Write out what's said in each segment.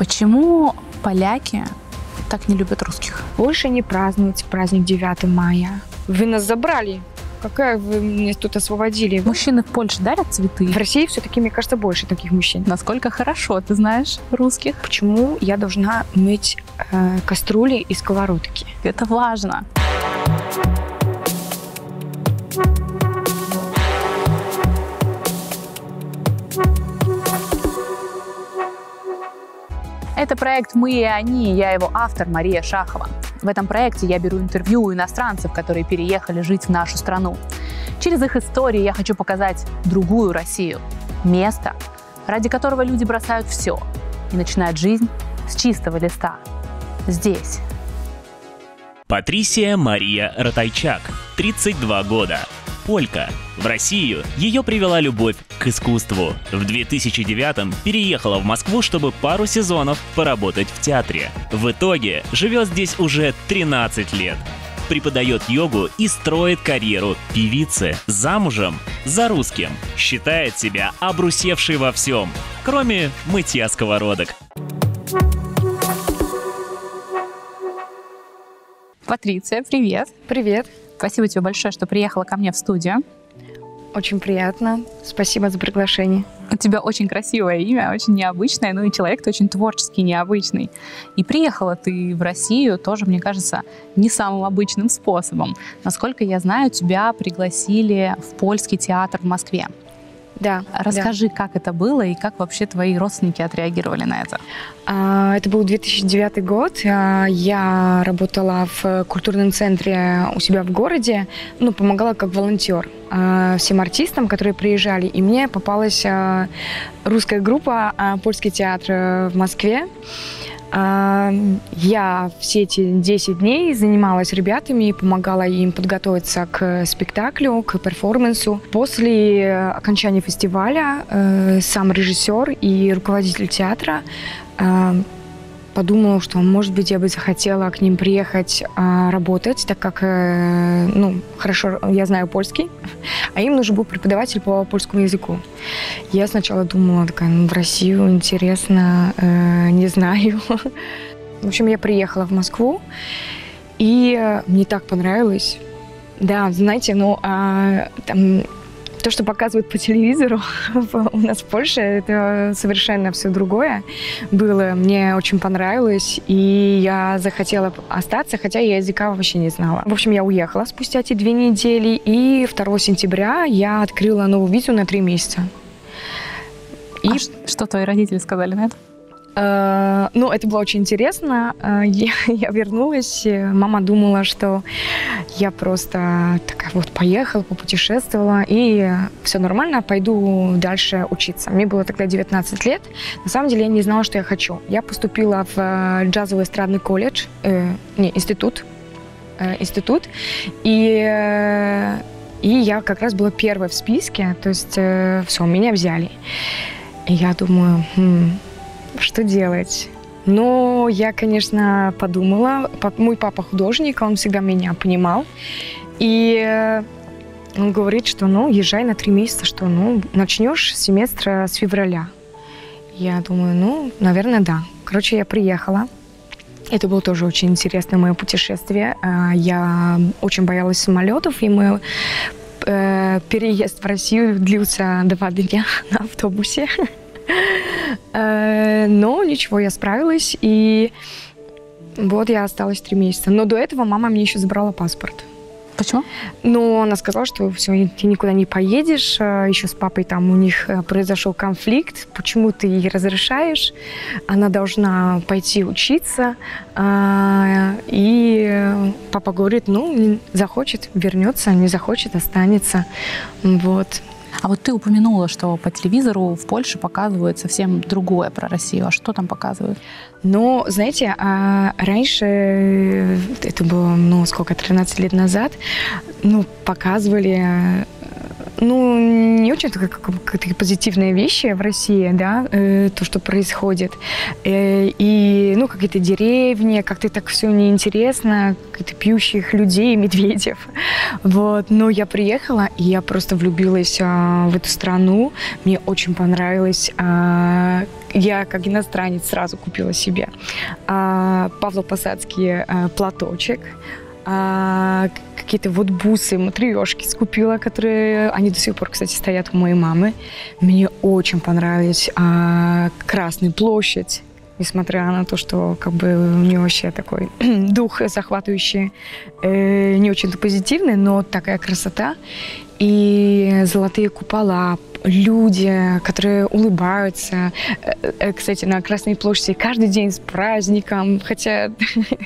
Почему поляки так не любят русских? Больше не празднуете праздник 9 мая. Вы нас забрали. Какая вы меня тут освободили? Мужчины в Польше дарят цветы? В России все-таки, мне кажется, больше таких мужчин. Насколько хорошо ты знаешь русских? Почему я должна мыть э, кастрюли и сковородки? Это важно. Это проект «Мы и они», я его автор Мария Шахова. В этом проекте я беру интервью у иностранцев, которые переехали жить в нашу страну. Через их истории я хочу показать другую Россию. Место, ради которого люди бросают все и начинают жизнь с чистого листа. Здесь. Патрисия Мария Ротайчак, 32 года, полька. В Россию ее привела любовь к искусству. В 2009-м переехала в Москву, чтобы пару сезонов поработать в театре. В итоге живет здесь уже 13 лет. Преподает йогу и строит карьеру певицы. Замужем за русским. Считает себя обрусевшей во всем, кроме мытья сковородок. Патриция, привет. Привет. Спасибо тебе большое, что приехала ко мне в студию. Очень приятно. Спасибо за приглашение. У тебя очень красивое имя, очень необычное, ну и человек ты очень творческий, необычный. И приехала ты в Россию тоже, мне кажется, не самым обычным способом. Насколько я знаю, тебя пригласили в польский театр в Москве. Да. Расскажи, да. как это было и как вообще твои родственники отреагировали на это? А, это был 2009 год. А, я работала в культурном центре у себя в городе, ну, помогала как волонтер а, всем артистам, которые приезжали. И мне попалась русская группа «Польский театр» в Москве. Я все эти 10 дней занималась ребятами, помогала им подготовиться к спектаклю, к перформансу. После окончания фестиваля э, сам режиссер и руководитель театра э, подумала, что, может быть, я бы захотела к ним приехать а, работать, так как, э, ну, хорошо, я знаю польский, а им нужен был преподаватель по польскому языку. Я сначала думала, такая, ну, в Россию интересно, э, не знаю. В общем, я приехала в Москву, и мне так понравилось. Да, знаете, ну, а, там то, что показывают по телевизору у нас в Польше, это совершенно все другое было. Мне очень понравилось, и я захотела остаться, хотя я языка вообще не знала. В общем, я уехала спустя эти две недели, и 2 сентября я открыла новую визу на три месяца. И... А что твои родители сказали на это? Э, ну, это было очень интересно. Э, я, я вернулась, мама думала, что я просто такая вот поехала, попутешествовала, и все нормально, пойду дальше учиться. Мне было тогда 19 лет. На самом деле я не знала, что я хочу. Я поступила в э, джазовый эстрадный колледж, э, не, институт, э, институт, и и я как раз была первой в списке, то есть э, все, меня взяли. И я думаю, хм, что делать? Но я, конечно, подумала. Мой папа художник, он всегда меня понимал. И э, он говорит, что, ну, езжай на три месяца, что, ну, начнешь семестр с февраля. Я думаю, ну, наверное, да. Короче, я приехала. Это было тоже очень интересное мое путешествие. Э, я очень боялась самолетов, и мы э, переезд в Россию длился два дня на автобусе. Э, но ничего, я справилась, и вот я осталась три месяца. Но до этого мама мне еще забрала паспорт. Почему? Ну, она сказала, что все, ты никуда не поедешь. Э, еще с папой там у них э, произошел конфликт. Почему ты ей разрешаешь? Она должна пойти учиться. И папа говорит, ну, захочет, вернется, не захочет, останется. Вот. А вот ты упомянула, что по телевизору в Польше показывают совсем другое про Россию. А что там показывают? Ну, знаете, а раньше, это было, ну, сколько, 13 лет назад, ну, показывали ну, не очень какие-то позитивные вещи в России, да, э, то, что происходит. Э, и, ну, какие-то деревни, как-то так все неинтересно, каких-то пьющих людей, медведев. Вот. Но я приехала, и я просто влюбилась а, в эту страну. Мне очень понравилось, а, я как иностранец сразу купила себе а, Павло Посадский а, платочек, а, какие-то вот бусы, матрешки скупила, которые, они до сих пор, кстати, стоят у моей мамы. Мне очень понравились а, Красная площадь, несмотря на то, что как бы у нее вообще такой дух захватывающий, э, не очень-то позитивный, но такая красота. И золотые купола, люди, которые улыбаются. Э, э, кстати, на Красной площади каждый день с праздником, хотя...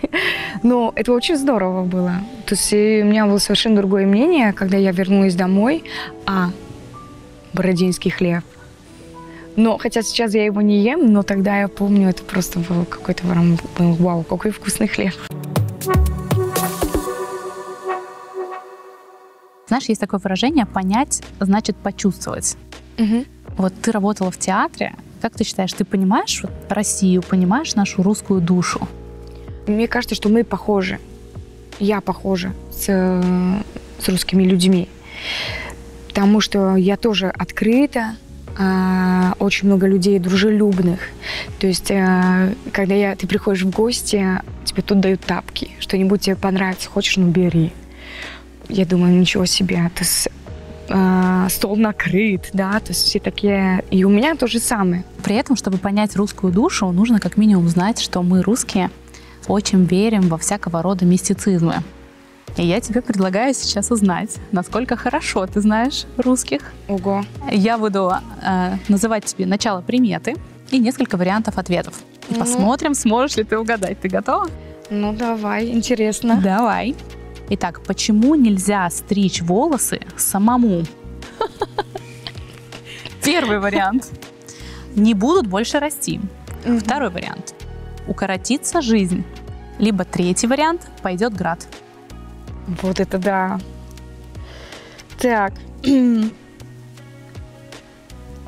Но это очень здорово было. То есть у меня было совершенно другое мнение, когда я вернулась домой, а бородинский хлеб. Но, хотя сейчас я его не ем, но тогда я помню, это просто был какой-то вау, какой вкусный хлеб. Знаешь, есть такое выражение «понять значит почувствовать». Угу. Вот ты работала в театре. Как ты считаешь, ты понимаешь вот, Россию, понимаешь нашу русскую душу? Мне кажется, что мы похожи. Я похожа с, с русскими людьми. Потому что я тоже открыта, а, очень много людей дружелюбных. То есть, а, когда я, ты приходишь в гости, тебе тут дают тапки, что-нибудь тебе понравится, хочешь, ну бери. Я думаю, ничего себе, ты с, э, стол накрыт, да, то есть все такие... И у меня то же самое. При этом, чтобы понять русскую душу, нужно как минимум знать, что мы, русские, очень верим во всякого рода мистицизмы. И я тебе предлагаю сейчас узнать, насколько хорошо ты знаешь русских. Ого. Я буду э, называть тебе начало приметы и несколько вариантов ответов. И ну. посмотрим, сможешь ли ты угадать. Ты готова? Ну, давай, интересно. Давай. Итак, почему нельзя стричь волосы самому? Первый вариант. Не будут больше расти. Второй вариант. Укоротится жизнь. Либо третий вариант. Пойдет град. Вот это да. Так.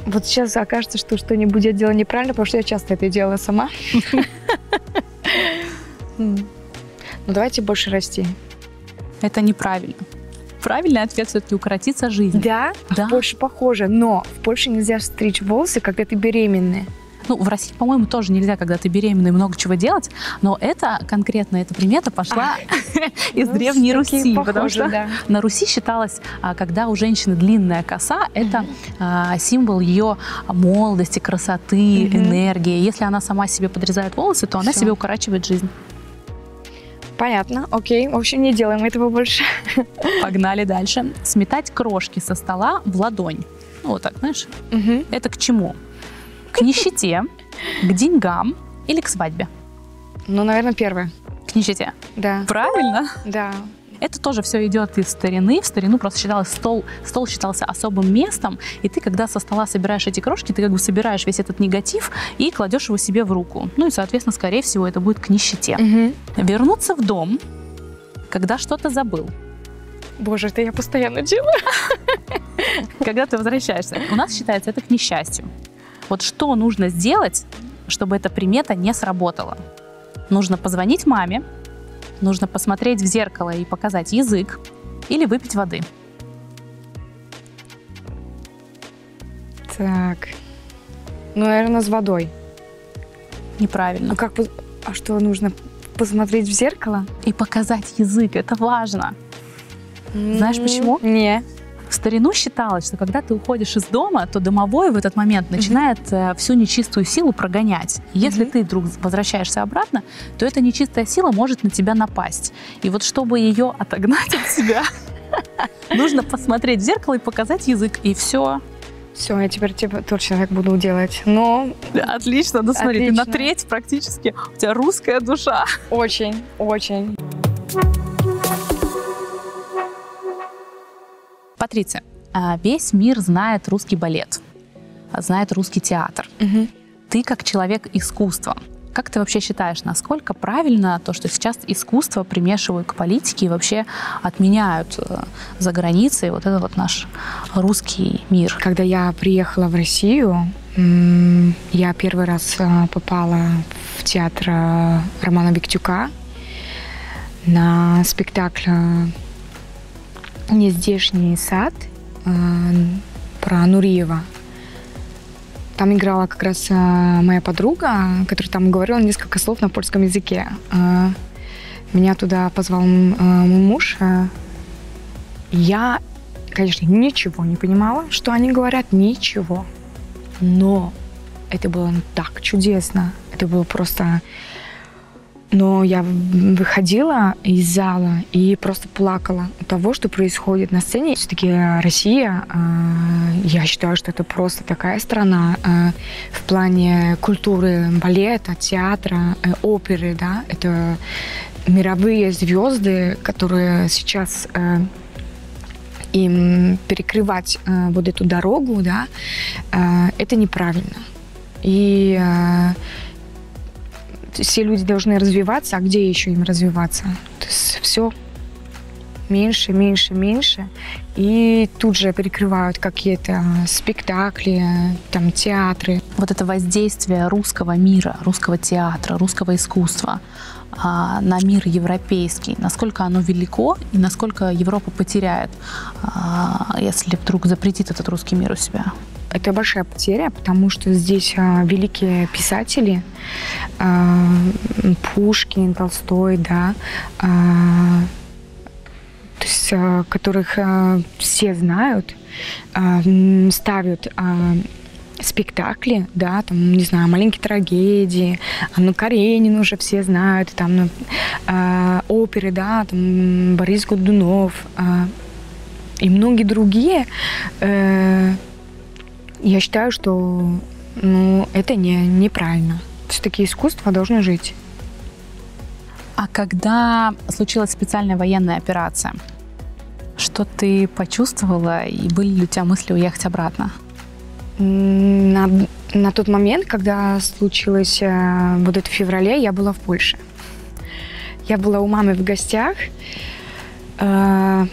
Вот сейчас окажется, что что-нибудь я делаю неправильно, потому что я часто это делаю сама. Ну, давайте больше расти. Это неправильно. Правильный ответ все-таки укоротится жизнь. Да? Да. В Польше похоже, но в Польше нельзя стричь волосы, когда ты беременная. Ну, в России, по-моему, тоже нельзя, когда ты беременна и много чего делать, но это конкретно, эта примета пошла из ну, Древней Руси, потому что на Руси считалось, а, когда у женщины длинная коса, это а, символ ее молодости, красоты, энергии. Если она сама себе подрезает волосы, то она себе укорачивает жизнь. Понятно, окей. В общем, не делаем этого больше. Погнали дальше. Сметать крошки со стола в ладонь. Ну, вот так, знаешь? Угу. Это к чему? К нищете, к деньгам или к свадьбе? Ну, наверное, первое. К нищете? Да. Правильно? Да. Это тоже все идет из старины. В старину просто считалось стол, стол считался особым местом, и ты, когда со стола собираешь эти крошки, ты как бы собираешь весь этот негатив и кладешь его себе в руку. Ну и, соответственно, скорее всего, это будет к нищете. Угу. Вернуться в дом, когда что-то забыл. Боже, это я постоянно делаю. Когда ты возвращаешься. У нас считается это к несчастью. Вот что нужно сделать, чтобы эта примета не сработала? Нужно позвонить маме, Нужно посмотреть в зеркало и показать язык или выпить воды. Так. Ну, наверное, с водой. Неправильно. Ну как, а что нужно посмотреть в зеркало? И показать язык, это важно. Знаешь почему? Не. В старину считалось, что когда ты уходишь из дома, то домовой в этот момент начинает mm-hmm. всю нечистую силу прогонять. Если mm-hmm. ты вдруг возвращаешься обратно, то эта нечистая сила может на тебя напасть. И вот чтобы ее отогнать от себя, нужно посмотреть в зеркало и показать язык, и все. Все, я теперь типа, точно так буду делать. Но... Отлично, ну смотри, Отлично. ты на треть практически, у тебя русская душа. Очень, очень. Патриция, а, весь мир знает русский балет, знает русский театр. Угу. Ты как человек искусства, как ты вообще считаешь, насколько правильно то, что сейчас искусство примешивают к политике и вообще отменяют э, за границей вот этот вот наш русский мир? Когда я приехала в Россию, я первый раз э, попала в театр э, Романа Бектюка на спектакль нездешний сад э, про Нуриева. Там играла как раз моя подруга, которая там говорила несколько слов на польском языке. Меня туда позвал мой муж. Я, конечно, ничего не понимала, что они говорят, ничего. Но это было так чудесно. Это было просто но я выходила из зала и просто плакала от того, что происходит на сцене. Все-таки Россия, а, я считаю, что это просто такая страна а, в плане культуры балета, театра, э, оперы, да, это мировые звезды, которые сейчас э, им перекрывать э, вот эту дорогу, да, это неправильно. И все люди должны развиваться, а где еще им развиваться? То есть все меньше, меньше, меньше. И тут же перекрывают какие-то спектакли, там, театры. Вот это воздействие русского мира, русского театра, русского искусства на мир европейский, насколько оно велико и насколько Европа потеряет, а, если вдруг запретит этот русский мир у себя? Это большая потеря, потому что здесь а, великие писатели, а, Пушкин, Толстой, да, а, то есть, а, которых а, все знают, а, ставят а, спектакли, да, там, не знаю, маленькие трагедии, Анну Каренину уже все знают, там, ну, э, оперы, да, там, Борис Годунов э, и многие другие. Э, я считаю, что ну, это не, неправильно. Все-таки искусство должно жить. А когда случилась специальная военная операция, что ты почувствовала и были ли у тебя мысли уехать обратно? На, на тот момент, когда случилось э, вот это в феврале, я была в Польше. Я была у мамы в гостях. Э,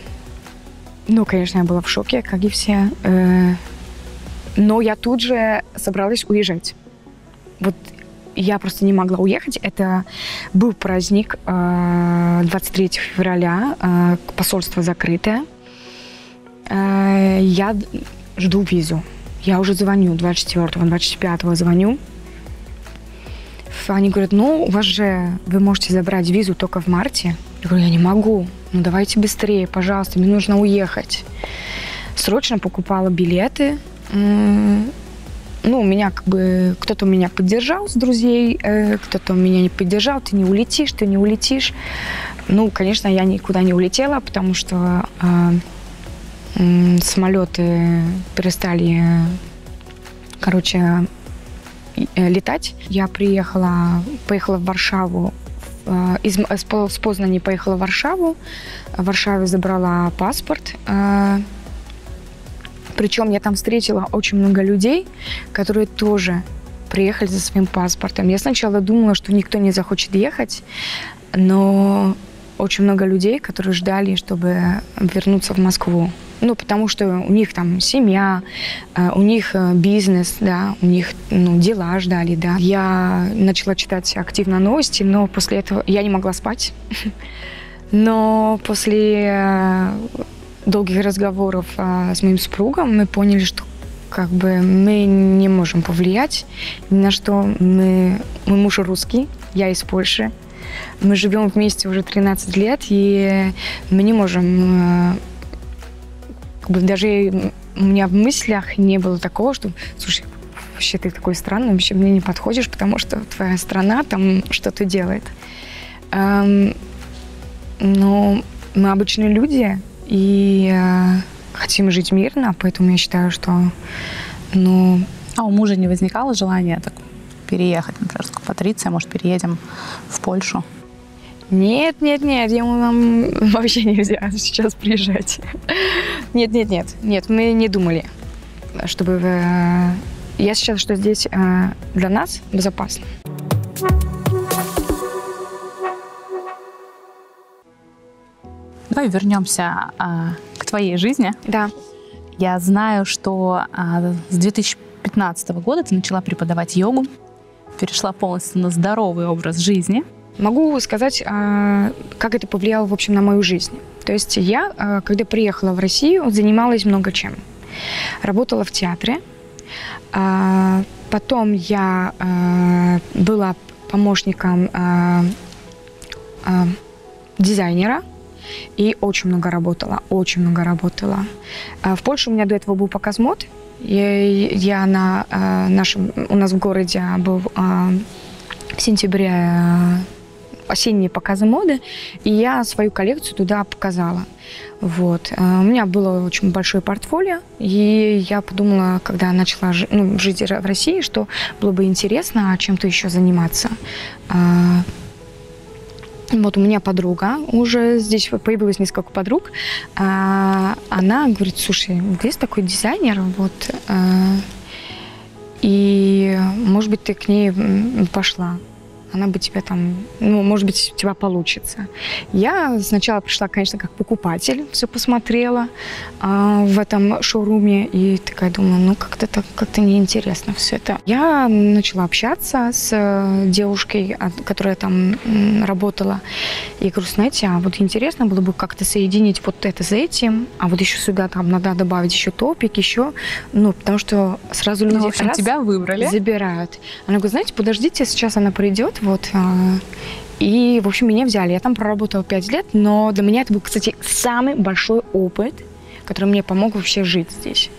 ну, конечно, я была в шоке, как и все. Э, но я тут же собралась уезжать. Вот я просто не могла уехать. Это был праздник 23 февраля, посольство закрытое. Я жду визу. Я уже звоню 24-го, 25-го звоню. Они говорят, ну, у вас же, вы можете забрать визу только в марте. Я говорю, я не могу. Ну, давайте быстрее, пожалуйста, мне нужно уехать. Срочно покупала билеты. Ну, у меня как бы кто-то меня поддержал с друзей, э, кто-то меня не поддержал. Ты не улетишь, ты не улетишь. Ну, конечно, я никуда не улетела, потому что э, самолеты перестали, короче, э, летать. Я приехала, поехала в Варшаву, э, из, с Познани поехала в Варшаву. В Варшаве забрала паспорт. Э, Причем я там встретила очень много людей, которые тоже приехали за своим паспортом. Я сначала думала, что никто не захочет ехать, но очень много людей, которые ждали, чтобы вернуться в Москву. Ну, потому что у них там семья, э, у них э, бизнес, да, у них ну, дела ждали, да. Я начала читать активно новости, но после этого я не могла спать. Но после э, долгих разговоров с моим супругом мы поняли, что как бы мы не можем повлиять ни на что. Мы, мой муж русский, я из Польши. Мы живем вместе уже 13 лет, и мы не можем как бы даже у меня в мыслях не было такого, что, слушай, вообще ты такой странный, вообще мне не подходишь, потому что твоя страна там что-то делает. Но мы обычные люди и э, хотим жить мирно, поэтому я считаю, что, ну... А у мужа не возникало желания так переехать, например, Патриция, может, переедем в Польшу? Нет, нет, нет, ему нам вообще нельзя сейчас приезжать. Нет, нет, нет, нет, мы не думали, чтобы... Э, я считаю, что здесь э, для нас безопасно. Давай вернемся а, к твоей жизни. Да. Я знаю, что с 2015 года ты начала преподавать йогу, перешла полностью на здоровый образ жизни – Могу сказать, а, как это повлияло, в общем, на мою жизнь. То есть я, а, когда приехала в Россию, занималась много чем. Работала в театре, А, потом я была помощником дизайнера и очень много работала, очень много работала. В Польше у меня до этого был показ мод. Я, я на нашем, у нас в городе был в сентябре осенние показы моды, и я свою коллекцию туда показала. Вот. А, У меня было очень большое портфолио, и я подумала, когда начала ну, жить в России, что было бы интересно чем-то еще заниматься. А, Вот у меня подруга, уже здесь появилось несколько подруг, а, она говорит, слушай, есть такой дизайнер, вот, и, может быть, ты к ней пошла она бы тебя там, ну, может быть, у тебя получится. Я сначала пришла, конечно, как покупатель, все посмотрела а, в этом шоуруме и такая думаю, ну, как-то так, как-то неинтересно все это. Я начала общаться с э, девушкой, которая там работала, и говорю, знаете, а вот интересно было бы как-то соединить вот это с этим, а вот еще сюда там надо добавить еще топик, еще, ну, потому что сразу люди Ну, в общем, раз тебя выбрали. забирают. Она говорит, знаете, подождите, сейчас она придет, вот. а, И, в общем, меня взяли. Я там проработала пять лет, но для меня это был, кстати, самый большой опыт, который мне помог вообще жить здесь.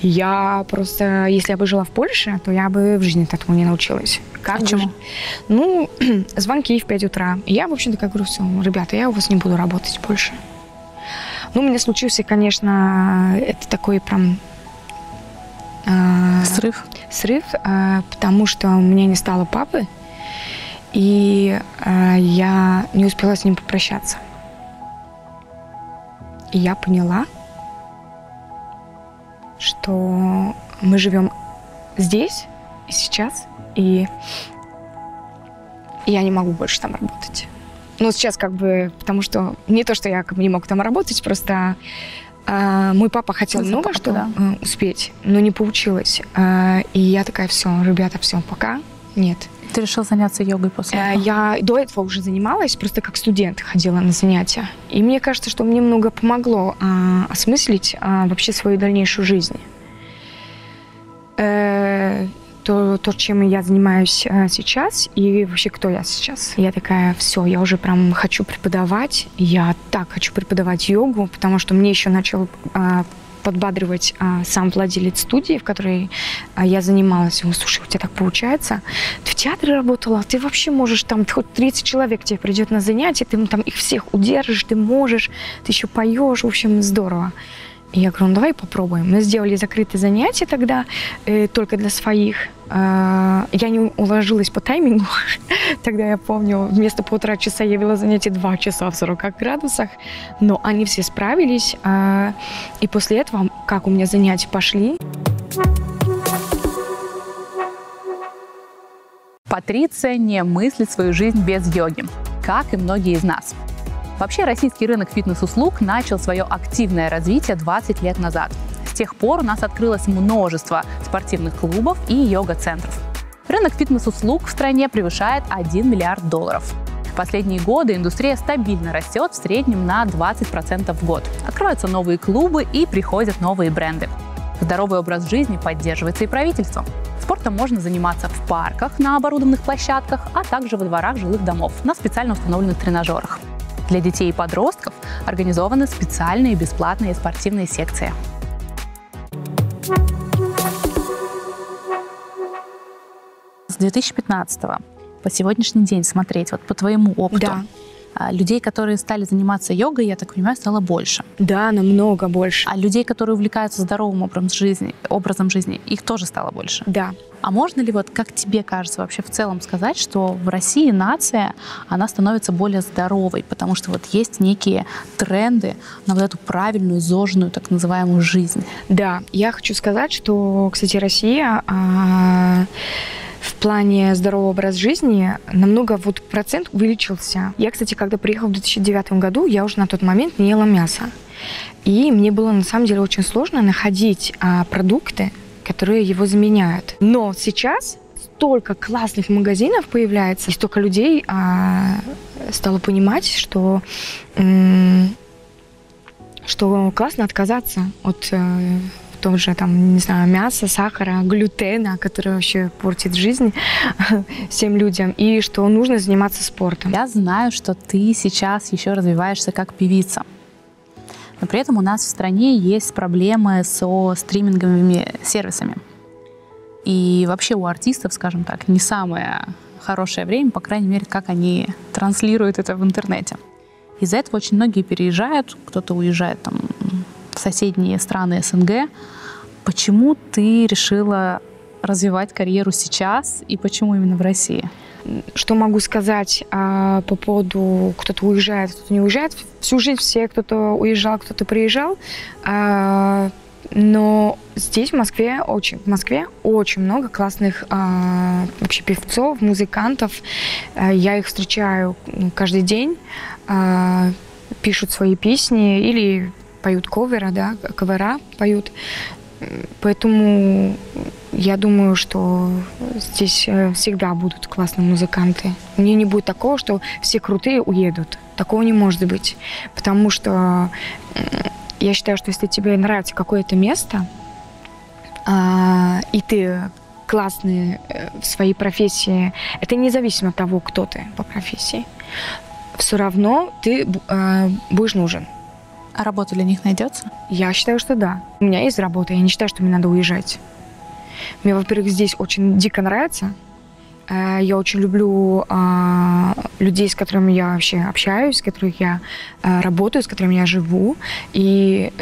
Я просто, если я бы жила в Польше, то я бы в жизни такому не научилась. Как Почему? Ну, звонки в 5 утра. И Я, в общем-то, как говорю, все, ребята, я у вас не буду работать больше. Ну, у меня случился, конечно, это такой прям... а, Срыв. срыв, а, потому что у меня не стало папы, и а, я не успела с ним попрощаться. И я поняла, что мы живем здесь и сейчас, и я не могу больше там работать. Ну, сейчас как бы, потому что не то, что я как бы не мог там работать, просто а, мой папа хотел много папы, что да. э, успеть, но не получилось. А, и я такая, все, ребята, все, пока, нет. Ты решил заняться йогой после Э, этого? Я до этого уже занималась, просто как студент ходила на занятия. И мне кажется, что мне много помогло а, осмыслить а, вообще свою дальнейшую жизнь. Э, то, то, чем я занимаюсь а, сейчас, и вообще кто я сейчас. Я такая, все, я уже прям хочу преподавать. Я так хочу преподавать йогу, потому что мне еще начал а, подбадривать а, сам владелец студии, в которой а, я занималась. Он, слушай, у тебя так получается. Ты в театре работала, ты вообще можешь там, хоть 30 человек тебе придет на занятие, ты там их всех удержишь, ты можешь, ты еще поешь, в общем, здорово. Я говорю, ну давай попробуем. Мы сделали закрытые занятия тогда, э, только для своих. А, я не уложилась по таймингу. тогда я помню, вместо полтора часа я вела занятия два часа в 40 градусах. Но они все справились. а, и после этого, как у меня занятия пошли, Патриция не мыслит свою жизнь без йоги, как и многие из нас. Вообще, российский рынок фитнес-услуг начал свое активное развитие 20 лет назад. С тех пор у нас открылось множество спортивных клубов и йога-центров. Рынок фитнес-услуг в стране превышает 1 миллиард долларов. В последние годы индустрия стабильно растет в среднем на 20% в год. Открываются новые клубы и приходят новые бренды. Здоровый образ жизни поддерживается и правительством. Спортом можно заниматься в парках, на оборудованных площадках, а также во дворах жилых домов на специально установленных тренажерах. Для детей и подростков организованы специальные бесплатные спортивные секции. С 2015 по сегодняшний день смотреть, вот по твоему опыту, Да. А, людей, которые стали заниматься йогой, я так понимаю, стало больше. да, намного больше. А людей, которые увлекаются здоровым образом жизни, образом жизни, их тоже стало больше. Да. А можно ли, вот как тебе кажется, вообще в целом сказать, что в России нация, она становится более здоровой, потому что вот есть некие тренды на вот эту правильную, зожную, так называемую жизнь? Да, я хочу сказать, что, кстати, Россия а, в плане здорового образа жизни намного вот процент увеличился. Я, кстати, когда приехала в 2009 году, я уже на тот момент не ела мясо. И мне было на самом деле очень сложно находить а, продукты, которые его заменяют. Но сейчас столько классных магазинов появляется, и столько людей а, стало понимать, что что классно отказаться от э, тот же, там, не знаю, мяса, сахара, глютена, который вообще портит жизнь всем людям, и что нужно заниматься спортом. Я знаю, что ты сейчас еще развиваешься как певица. Но при этом у нас в стране есть проблемы со стриминговыми сервисами. И вообще у артистов, скажем так, не самое хорошее время, по крайней мере, как они транслируют это в интернете. Из-за этого очень многие переезжают, кто-то уезжает там, соседние страны СНГ. Почему ты решила развивать карьеру сейчас и почему именно в России? Что могу сказать а, по поводу кто-то уезжает, кто-то не уезжает. Всю жизнь все кто-то уезжал, кто-то приезжал. А, но здесь, в Москве, очень, в Москве очень много классных а, вообще певцов, музыкантов. А, я их встречаю каждый день. А, пишут свои песни или поют ковера, да, кавера поют. Поэтому я думаю, что здесь э, всегда будут классные музыканты. Мне не будет такого, что все крутые уедут. Такого не может быть. Потому что я считаю, что если тебе нравится какое-то место, а, и ты классный э, в своей профессии, это независимо от того, кто ты по профессии, все равно ты э, будешь нужен. А работа для них найдется? Я считаю, что да. У меня есть работа, я не считаю, что мне надо уезжать. Мне, во-первых, здесь очень дико нравится. Э, я очень люблю э, людей, с которыми я вообще общаюсь, с которыми я э, работаю, с которыми я живу. И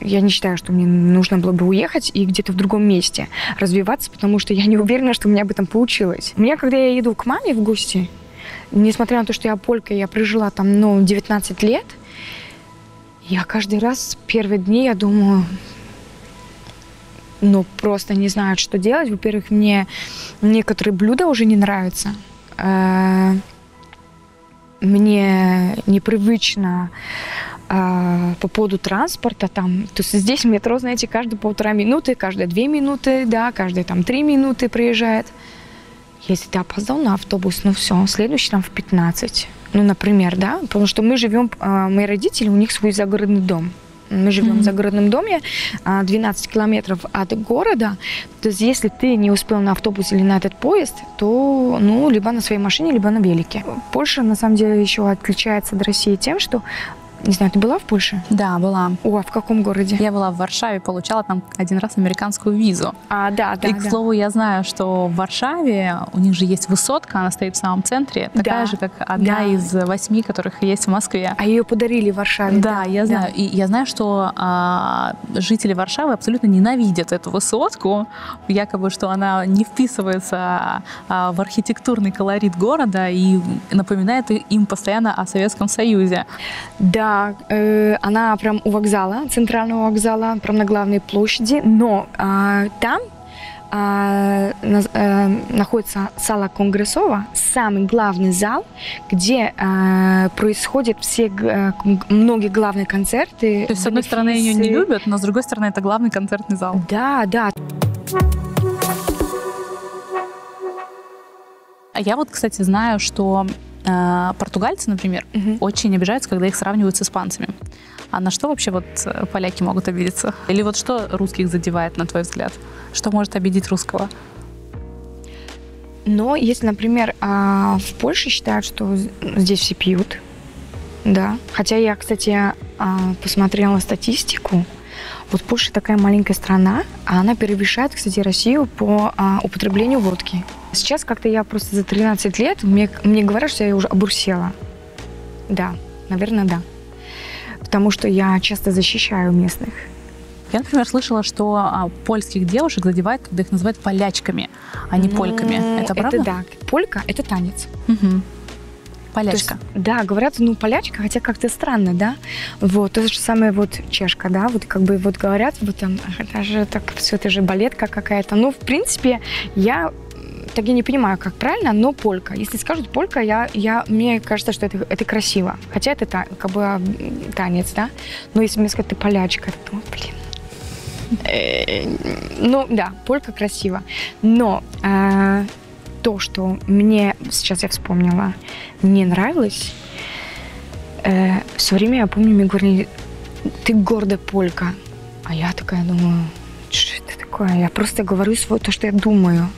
я не считаю, что мне нужно было бы уехать и где-то в другом месте развиваться, потому что я не уверена, что у меня бы там получилось. У меня, когда я еду к маме в гости, несмотря на то, что я полька, я прожила там, ну, 19 лет – я каждый раз первые дни я думаю, ну, просто не знаю, что делать. Во-первых, мне некоторые блюда уже не нравятся. Э, мне непривычно э, по поводу транспорта там, то есть здесь метро, знаете, каждые полтора минуты, каждые две минуты, да, каждые там три минуты приезжает. Если ты опоздал на автобус, ну все, следующий там в 15. Ну, например, да, потому что мы живем, а, мои родители, у них свой загородный дом. Мы живем mm-hmm. в загородном доме, 12 а, километров от города. То есть, если ты не успел на автобус или на этот поезд, то, ну, либо на своей машине, либо на велике. Польша, на самом деле, еще отличается от России тем, что не знаю, ты была в Польше? Да, была. О, а в каком городе? Я была в Варшаве, получала там один раз американскую визу. А, да, да. И, к да. слову, я знаю, что в Варшаве у них же есть высотка, она стоит в самом центре, такая да. же, как одна да. из восьми, которых есть в Москве. А ее подарили в Варшаве. Да, да. я знаю. Да. И я знаю, что а, жители Варшавы абсолютно ненавидят эту высотку, якобы, что она не вписывается а, в архитектурный колорит города и напоминает им постоянно о Советском Союзе. Да, э, она прям у вокзала, центрального вокзала, прям на главной площади, но э, там э, э, находится сала Конгрессова, самый главный зал, где э, происходят все э, многие главные концерты. То есть, с одной стороны, ее не любят, но с другой стороны, это главный концертный зал. Да, да. А я вот, кстати, знаю, что португальцы, например, угу. очень обижаются, когда их сравнивают с испанцами. А на что вообще вот э, поляки могут обидеться? Или вот что русских задевает, на твой взгляд? Что может обидеть русского? Но если, например, а, в Польше считают, что здесь все пьют, да. Хотя я, кстати, а, посмотрела статистику. Вот Польша такая маленькая страна, а она перевешает, кстати, Россию по а, употреблению водки. Сейчас как-то я просто за 13 лет, мне, мне говорят, что я уже обурсела. Да, наверное, да. Потому что я часто защищаю местных. Я, например, слышала, что а, польских девушек задевает, когда их называют полячками, а не польками. Это правда? Это да. Полька – это танец. Угу. Полячка. Есть, да, говорят, ну, полячка, хотя как-то странно, да. Вот, то же самое вот чешка, да, вот как бы вот говорят, вот там, даже так, все, это же балетка какая-то. Ну, в принципе, я так я не понимаю, как правильно, но полька. Если скажут полька, я, я, мне кажется, что это, это красиво. Хотя это та, как бы танец, да. Но если мне сказать, ты полячка, то, блин. Э, ну, да, полька красиво. Но э, то, что мне, сейчас я вспомнила, не нравилось, все время, я помню, мне говорили, ты гордая полька. А я такая думаю, такое. Я просто говорю свое, то, что я думаю.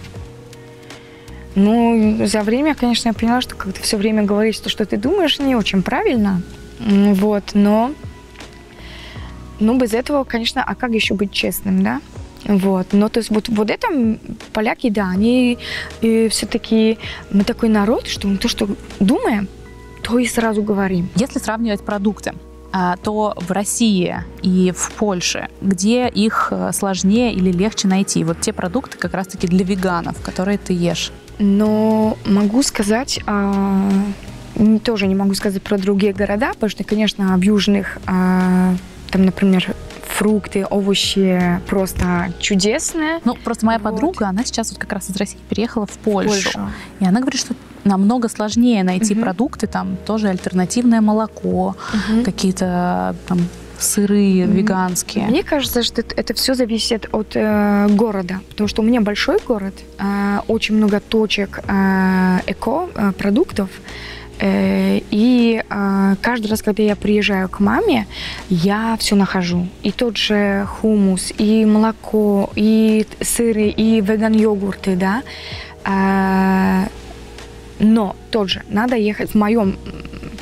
Ну, за время, конечно, я поняла, что как-то все время говорить то, что ты думаешь, не очень правильно. Вот, но... Ну, без этого, конечно, а как еще быть честным, да? Вот, но то есть вот, вот это поляки, да, они все-таки, мы такой народ, что мы то, что думаем, то и сразу говорим. Если сравнивать продукты, а, то в России и в Польше, где их э, сложнее или легче найти? Вот те продукты как раз-таки для веганов, которые ты ешь. Но могу сказать, а, тоже не могу сказать про другие города, потому что, конечно, в южных, а, там, например, фрукты, овощи просто чудесные. Ну, просто моя Вот. подруга, она сейчас вот как раз из России переехала в Польшу. И она говорит, что намного сложнее найти Мгм. продукты, там тоже альтернативное молоко, Мгм. какие-то там сыры Мгм. веганские. Мне кажется, что это, все зависит от э, города, потому что у меня большой город, э, очень много точек э, эко э, продуктов, э, и э, каждый раз, когда я приезжаю к маме, я все нахожу. И тот же хумус, и молоко, и сыры, и веган-йогурты, да. Э, но тот же, надо ехать в моем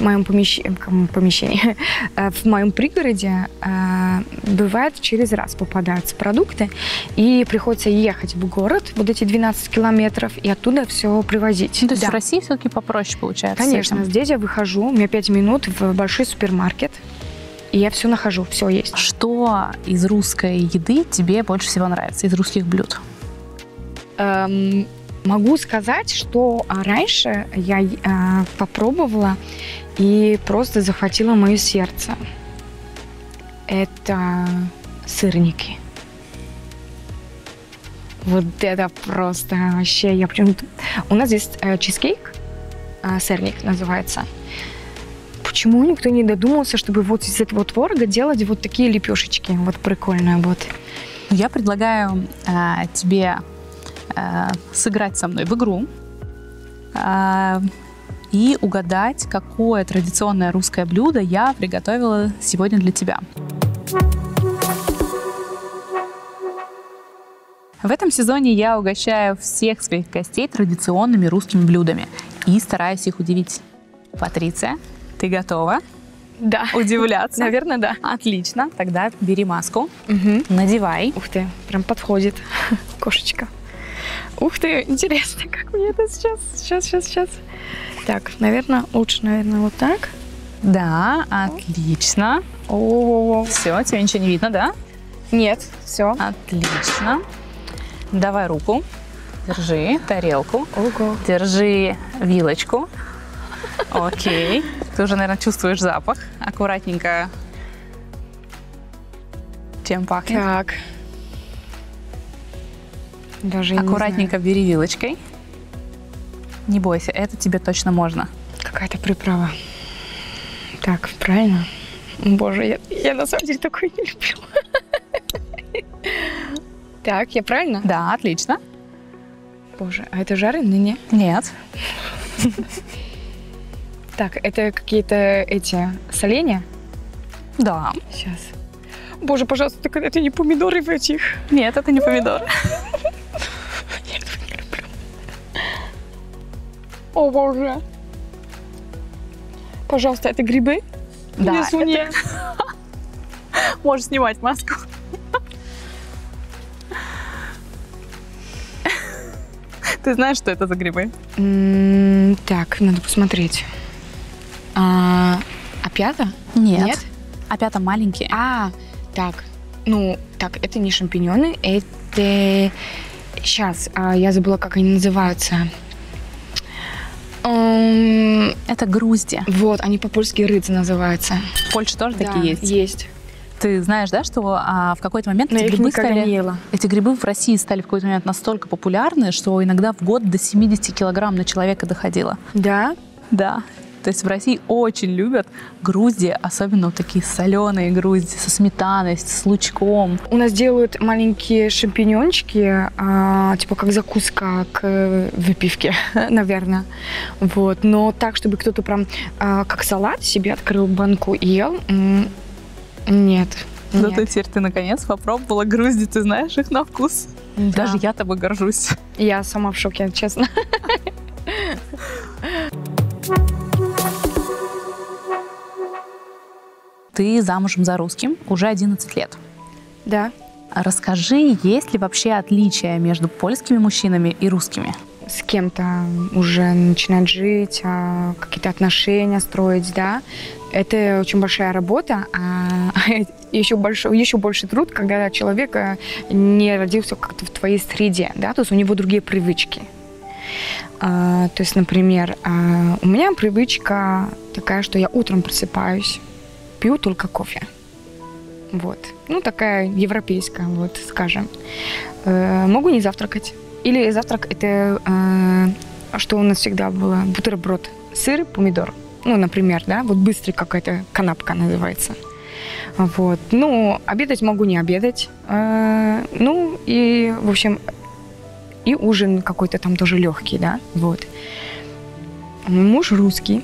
моем помещении, помещении э, в моем пригороде э, бывает через раз попадаются продукты, и приходится ехать в город, вот эти 12 километров, и оттуда все привозить. Ну, то есть Да. в России все-таки попроще получается. Конечно, здесь я выхожу, у меня 5 минут в большой супермаркет, и я все нахожу, все есть. Что из русской еды тебе больше всего нравится, из русских блюд? Эм, могу сказать, что а, раньше я э, попробовала и просто захватила мое сердце. Это сырники. Вот это просто вообще, я прям... У нас есть э, чизкейк, э, сырник называется. Почему никто не додумался, чтобы вот из этого творога делать вот такие лепешечки? Вот прикольно, вот. Я предлагаю а, тебе сыграть со мной в игру а, и угадать, какое традиционное русское блюдо я приготовила сегодня для тебя. В этом сезоне я угощаю всех своих гостей традиционными русскими блюдами и стараюсь их удивить. Патриция, ты готова Да. удивляться? Наверное, да. Отлично, тогда бери маску, Мгм. надевай. Ух ты, прям подходит кошечка. Ух ты, интересно, как мне это сейчас, сейчас, сейчас, сейчас. Так, наверное, лучше, наверное, вот так. Да, отлично. О, Все, тебе ничего не видно, да? нет, все. Отлично. Давай руку. Держи тарелку. Ого. Держи вилочку. Окей. Ты уже, наверное, чувствуешь запах. Аккуратненько. Чем пахнет? Так. Даже Аккуратненько бери вилочкой. Не бойся, это тебе точно можно. Какая-то приправа. Так, правильно? Боже, я, я на самом деле такой не люблю. Так, я правильно? Да, отлично. Боже, а это жареный, не? Нет. Так, это какие-то эти соленья? Да. Сейчас. Боже, пожалуйста, это не помидоры в этих. Нет, это не помидор. О, боже. Пожалуйста, это грибы? Да. Внизу нет. Можешь снимать маску. Ты знаешь, что это за грибы? Так, надо посмотреть. А, опята? Нет. Опята маленькие. А, так. Ну, так, это не шампиньоны, это... Сейчас, я забыла, как они называются. М, Это грузди. Вот, они по-польски рыцы называются. В Польше тоже Да, такие есть. Есть. Ты знаешь, да, что а, в какой-то момент Но эти грибы стали... ела. Эти грибы в России стали в какой-то момент настолько популярны, что иногда в год до 70 килограмм на человека доходило. Да? Да. То есть в России очень любят грузди, особенно вот такие соленые грузди со сметаной, с лучком. У нас делают маленькие шампиньончики, а, типа как закуска к э, выпивке, наверное. Вот. Но так, чтобы кто-то прям а, как салат себе открыл банку и ел, нет. Зато Нет. теперь ты наконец попробовала грузди, ты знаешь их на вкус. Да. Даже я тобой горжусь. Я сама в шоке, честно. Ты замужем за русским уже 11 лет. Да. Расскажи, есть ли вообще отличия между польскими мужчинами и русскими? С кем-то уже начинать жить, а, какие-то отношения строить, да. Это очень большая работа, а еще, большой, еще больше труд, когда человек э, не родился как-то в твоей среде, да, то есть у него другие привычки. А, то есть, например, а, у меня привычка такая, что я утром просыпаюсь, пью только кофе. Вот. Ну, такая европейская, вот, скажем. Э, могу не завтракать. Или завтрак это, э, что у нас всегда было, бутерброд, сыр, помидор. Ну, например, да, вот быстрый какая-то канапка называется. Вот. Ну, обедать могу не обедать. Э, ну, и, в общем, и ужин какой-то там тоже легкий, да, вот. Муж русский.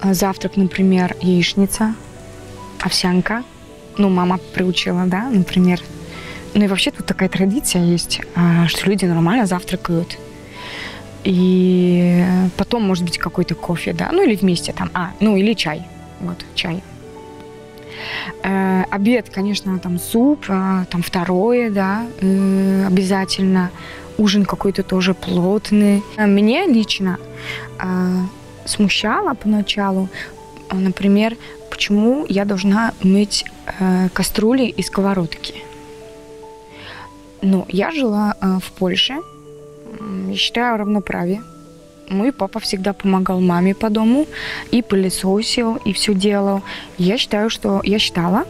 А Завтрак, например, яичница, овсянка. Ну, мама приучила, да, например. Ну и вообще тут такая традиция есть, а, что люди нормально завтракают. И потом, может быть, какой-то кофе, да, ну или вместе там, а, ну или чай, вот, чай. Э, обед, конечно, там суп, э, там второе, да, э, обязательно. Ужин какой-то тоже плотный. Э, Мне лично смущало поначалу, э, например, почему я должна мыть э, кастрюли и сковородки. Ну, я жила э, в Польше, я считаю равноправие. Мой папа всегда помогал маме по дому и пылесосил, и все делал. Я считаю, что я считала,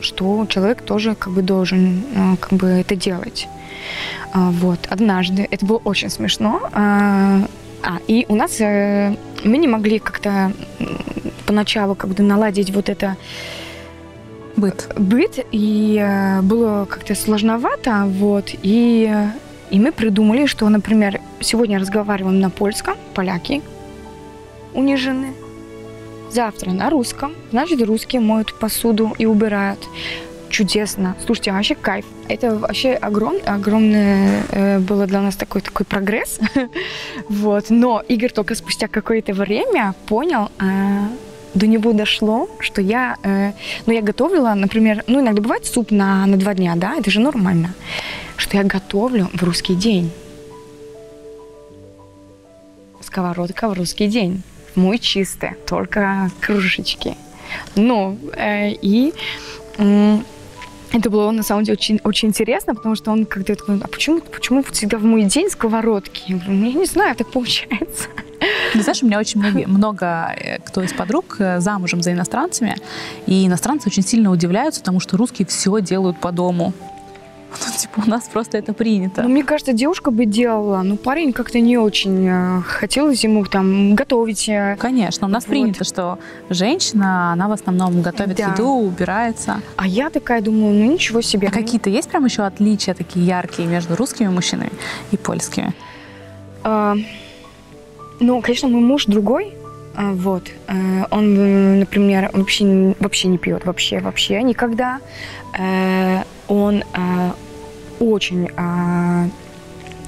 что человек тоже как бы должен э, как бы это делать. А, Вот, однажды, это было очень смешно. А, и у нас э, мы не могли как-то поначалу как бы наладить вот это Быт. быт, и э, было как-то сложновато, вот, и, э, и мы придумали, что, например, сегодня разговариваем на польском, поляки унижены, завтра на русском, значит, русские моют посуду и убирают. Чудесно. Слушайте, вообще кайф. Это вообще огром, огромное э, было для нас такой такой прогресс. вот. Но Игорь только спустя какое-то время понял, э, до него дошло, что я, э, ну, я готовила, например, ну, иногда бывает суп на, на два дня, да, это же нормально, что я готовлю в русский день. Сковородка в русский день. Мой чистый, только кружечки. Ну, э, и м, это было на самом деле очень, очень интересно, потому что он как-то такой, а почему, почему всегда в мой день сковородки? Я говорю, ну, я не знаю, так получается. Ты знаешь, у меня очень многие- много э, кто из подруг э, замужем за иностранцами, и иностранцы очень сильно удивляются, потому что русские все делают по дому. Ну, типа, у нас просто это принято. Ну, мне кажется, девушка бы делала, но парень как-то не очень э, хотелось ему там готовить. э. Конечно, у нас Вот. принято, что женщина, она в основном готовит Да. еду, убирается. А я такая думаю, ну ничего себе. А какие-то есть прям еще отличия такие яркие между русскими мужчинами и польскими? А, ну, конечно, мой муж другой. А, Вот. Э, Он, например, вообще, вообще не пьет, вообще, вообще никогда. Э, Он а, очень а,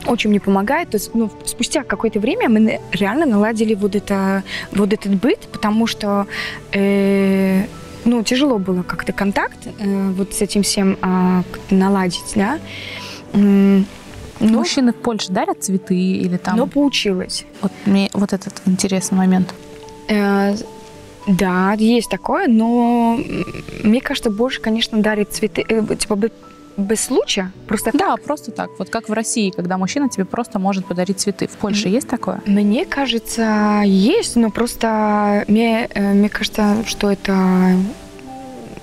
очень мне помогает. То есть, ну, спустя какое-то время мы реально наладили вот, это, вот этот быт, потому что э, ну, тяжело было как-то контакт э, вот с этим всем как-то наладить, да. Ну, Мужчины в Польше дарят цветы или там... но получилось. Вот, мне, вот этот интересный момент. Э, Да, есть такое, но мне кажется, больше, конечно, дарит цветы, э, типа бе- без случая, просто Да, просто так. Вот как в России, когда мужчина тебе просто может подарить цветы. В Польше есть такое? Мне кажется, есть, но просто мне, э, мне кажется, что это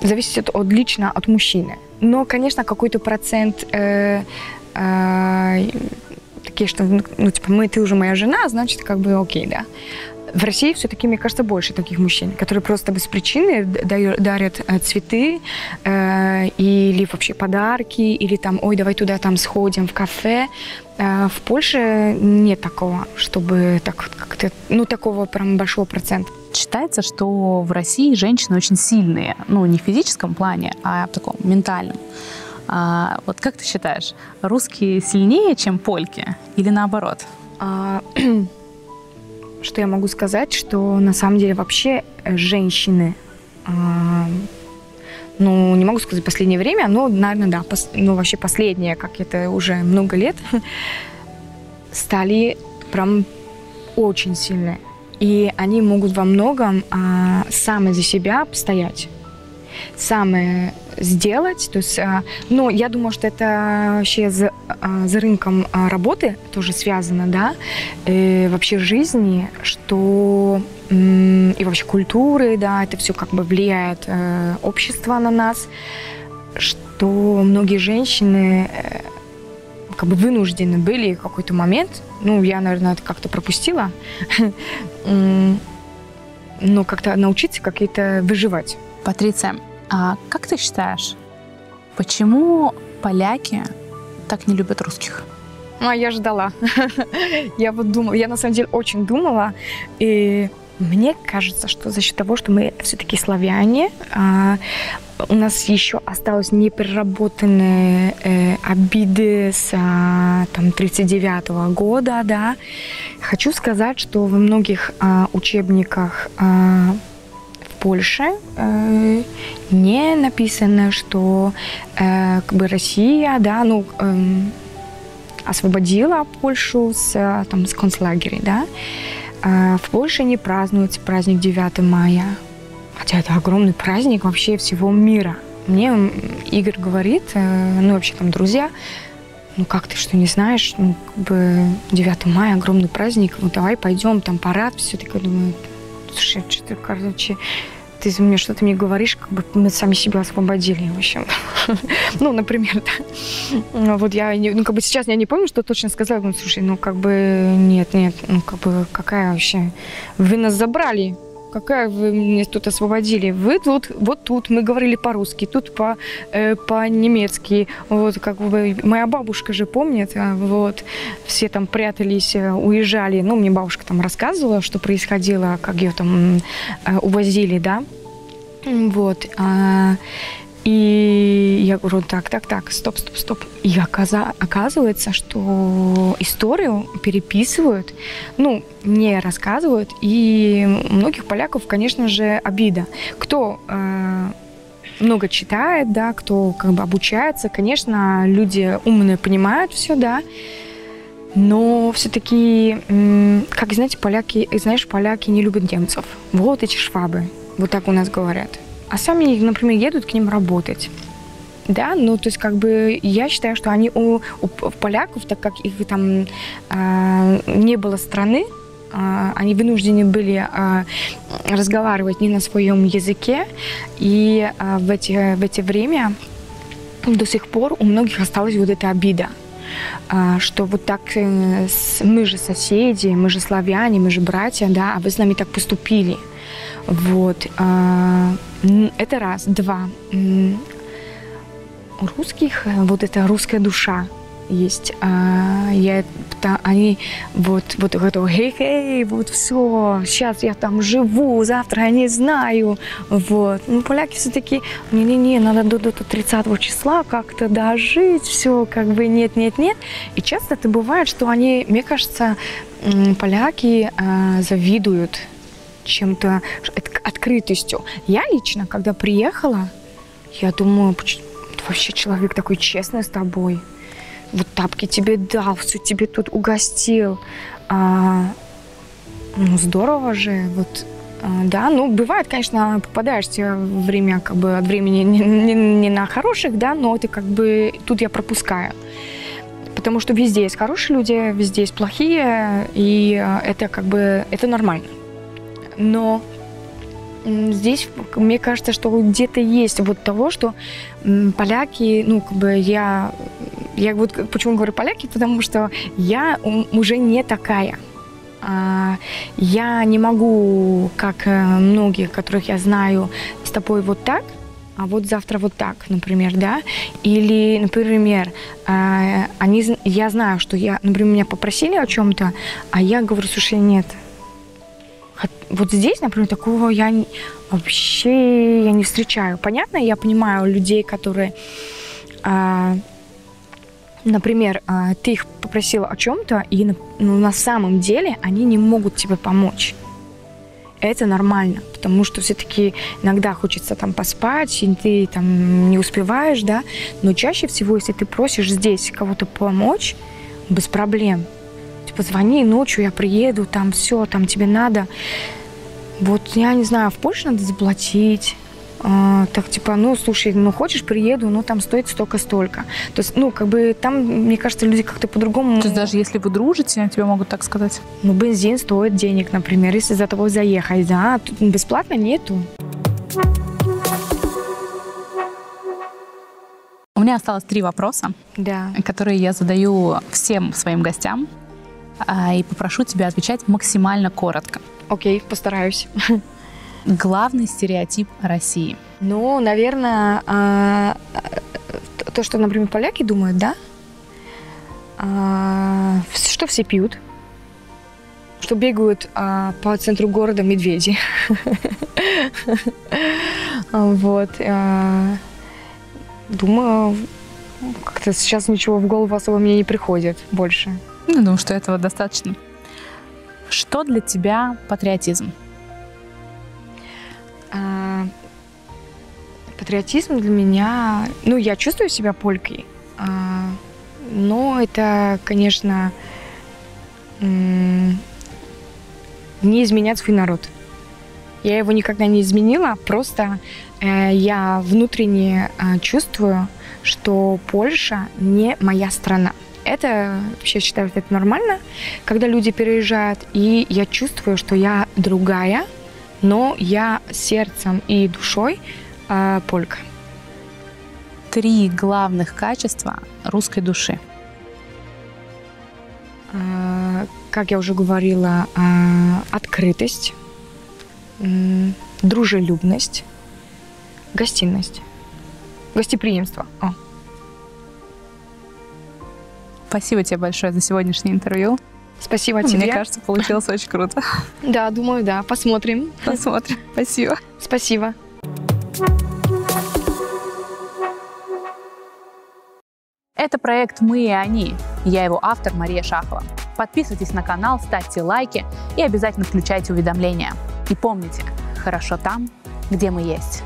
зависит от лично от мужчины. Но, конечно, какой-то процент э, э, такие, что, ну, типа, мы, ты уже моя жена, значит, как бы окей, да. В России все-таки, мне кажется, больше таких мужчин, которые просто без причины дарят э, цветы э, или вообще подарки, или там, ой, давай туда там сходим в кафе. Э, в Польше нет такого, чтобы так вот как-то, ну, такого прям большого процента. Считается, что в России женщины очень сильные, ну, не в физическом плане, а в таком ментальном. А, вот как ты считаешь, русские сильнее, чем польки, или наоборот? Что я могу сказать, что на самом деле вообще женщины, а, ну, не могу сказать последнее время, но, наверное, да, пос, ну, вообще последнее, как это уже много лет, стали прям очень сильные. И они могут во многом а, сами за себя постоять, сами сделать. То есть, а, ну, я думаю, что это вообще за, а, за рынком а, работы тоже связано, да, и вообще жизни, что и вообще культуры, да, это все как бы влияет э, общество на нас, что многие женщины э, как бы вынуждены были в какой-то момент, ну, я, наверное, это как-то пропустила, но как-то научиться какие-то выживать. Патриция, а как ты считаешь, почему поляки так не любят русских? А я ждала. я вот думала, я на самом деле очень думала, и мне кажется, что за счет того, что мы все-таки славяне, а, у нас еще осталось непереработанные э, обиды с а, там 39 -го года, да. Хочу сказать, что во многих а, учебниках а, Польше э, не написано, что э, как бы Россия, да, ну э, освободила Польшу с там с концлагерей, да. Э, в Польше не празднуется праздник 9 мая. Хотя это огромный праздник вообще всего мира. Мне Игорь говорит, э, ну вообще там друзья, ну как ты что не знаешь, ну как бы 9 мая огромный праздник, ну давай пойдем, там парад, все такое, думаю, слушай, что ты, короче, ты мне что-то мне говоришь, как бы мы сами себя освободили, в общем. ну, например, да. Вот я, ну, как бы сейчас я не помню, что точно сказала. Ну, слушай, ну, как бы нет, нет, ну, как бы какая вообще... Вы нас забрали, какая вы мне тут освободили? Вы тут, вот тут, мы говорили по-русски, тут по, э, по-немецки. Вот, как бы, моя бабушка же помнит, а, вот, все там прятались, э, уезжали. Ну, мне бабушка там рассказывала, что происходило, как ее там э, увозили, да. Вот. А, и я говорю, так, так, так, стоп, стоп, стоп. И оказывается, что историю переписывают, ну, не рассказывают. И многих поляков, конечно же, обида. Кто э, много читает, да, кто как бы обучается, конечно, люди умные понимают все, да, но все-таки, как знаете, поляки, знаешь, поляки не любят немцев. Вот эти швабы, вот так у нас говорят а сами, например, едут к ним работать. Да, ну то есть как бы я считаю, что они у, у поляков, так как их там э, не было страны, э, они вынуждены были э, разговаривать не на своем языке, и э, в эти в эти время до сих пор у многих осталась вот эта обида что вот так э, мы же соседи, мы же славяне, мы же братья, да, а вы с нами так поступили. Вот. Это раз. Два. У русских э, вот эта русская душа есть. А, я, они вот, вот это, хей-хей, вот все, сейчас я там живу, завтра я не знаю. Вот. Ну, поляки все-таки, не-не-не, надо до, до 30 числа как-то дожить, все, как бы нет-нет-нет. И часто это бывает, что они, мне кажется, поляки а, завидуют чем-то, открытостью. Я лично, когда приехала, я думаю, вообще человек такой честный с тобой. Вот тапки тебе дал, все тебе тут угостил. А, ну, здорово же. Вот а, да, ну, бывает, конечно, попадаешься время, как бы, от времени не, не, не на хороших, да, но это как бы, тут я пропускаю. Потому что везде есть хорошие люди, везде есть плохие, и а, это как бы, это нормально. Но здесь, мне кажется, что где-то есть вот того, что поляки, ну, как бы я, я вот почему говорю поляки, потому что я уже не такая. А, я не могу, как э, многие, которых я знаю, с тобой вот так, а вот завтра вот так, например, да, или, например, а, они, я знаю, что я, например, меня попросили о чем-то, а я говорю, слушай, нет, Вот здесь, например, такого я вообще я не встречаю. Понятно, я понимаю людей, которые, а, например, а, ты их попросила о чем-то, и ну, на самом деле они не могут тебе помочь. Это нормально, потому что все-таки иногда хочется там поспать, и ты там не успеваешь, да. Но чаще всего, если ты просишь здесь кого-то помочь, без проблем. Типа, звони ночью, я приеду, там все, там тебе надо. Вот, я не знаю, в Польше надо заплатить. А, так, типа, ну, слушай, ну, хочешь, приеду, ну, там стоит столько-столько. То есть, ну, как бы там, мне кажется, люди как-то по-другому... То есть даже если вы дружите, тебе могут так сказать? Ну, бензин стоит денег, например, если за тобой заехать, да, тут бесплатно нету. У меня осталось три вопроса, Да. которые я задаю всем своим гостям. А, И попрошу тебя отвечать максимально коротко. Окей, постараюсь. Главный стереотип о России. Ну, наверное, а, то, что, например, поляки думают, да? А, Что все пьют? Что бегают а, по центру города медведи. Вот. Думаю, как-то сейчас ничего в голову особо мне не приходит больше. Ну, думаю, что этого достаточно. Что для тебя патриотизм? А, Патриотизм для меня, ну, я чувствую себя полькой, а, но это, конечно, не изменять свой народ. Я его никогда не изменила, просто э, я внутренне э, чувствую, что Польша не моя страна. Это вообще считаю, что это нормально, когда люди переезжают, и я чувствую, что я другая, но я сердцем и душой э, полька. Три главных качества русской души. Э, Как я уже говорила, э, открытость, м, дружелюбность, гостинность, гостеприимство. О, Спасибо тебе большое за сегодняшнее интервью. спасибо тебе. Мне кажется, получилось очень круто. Да, думаю, да. Посмотрим. Посмотрим. Спасибо. Спасибо. Это проект «Мы и они». Я его автор Мария Шахова. Подписывайтесь на канал, ставьте лайки и обязательно включайте уведомления. И помните, хорошо там, где мы есть.